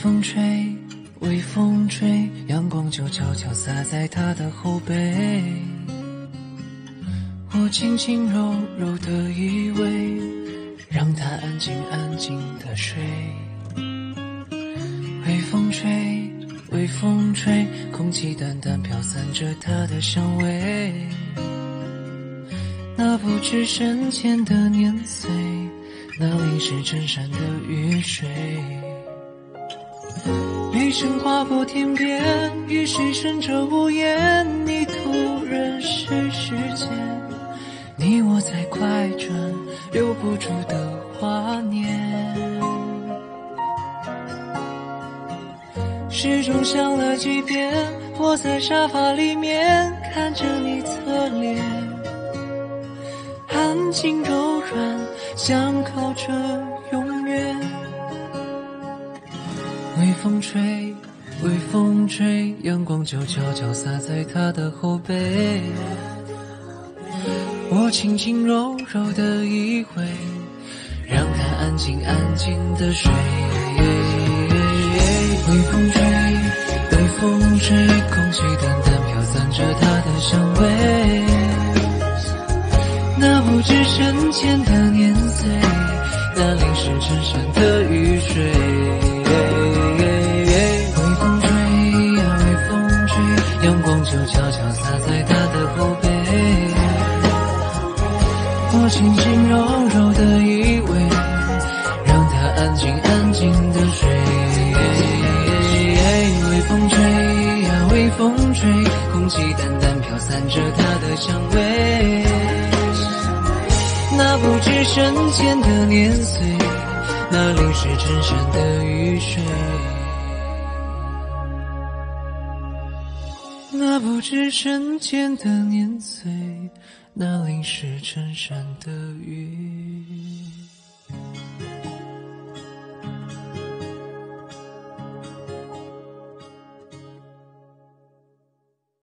微风吹微风吹阳光就悄悄洒在他的后背。我轻轻柔柔的依偎让他安静安静的睡。微风吹微风吹空气淡淡飘散着他的香味。那不知深浅的年岁那淋湿衬衫的雨水。雷声划过天边，雨水顺着屋檐，你突然是时间，你我在快转，留不住的华年。时钟响了几遍，我在沙发里面看着你侧脸，安静柔软，想靠着永远。微风吹，微风吹，阳光就悄悄洒在他的后背。我轻轻柔柔的依偎，让他安静安静的睡。微风吹，微风吹，空气淡淡飘散着他的香味。那不知深浅的年岁，那淋湿衬衫的雨水。就悄悄洒在他的后背。我轻轻柔柔的依偎，让他安静安静的睡。微风吹呀，微风吹，空气淡淡飘散着他的香味。那不知深浅的年岁，那淋湿衬衫的雨水。那不知深浅的年岁，那淋湿衬衫的雨。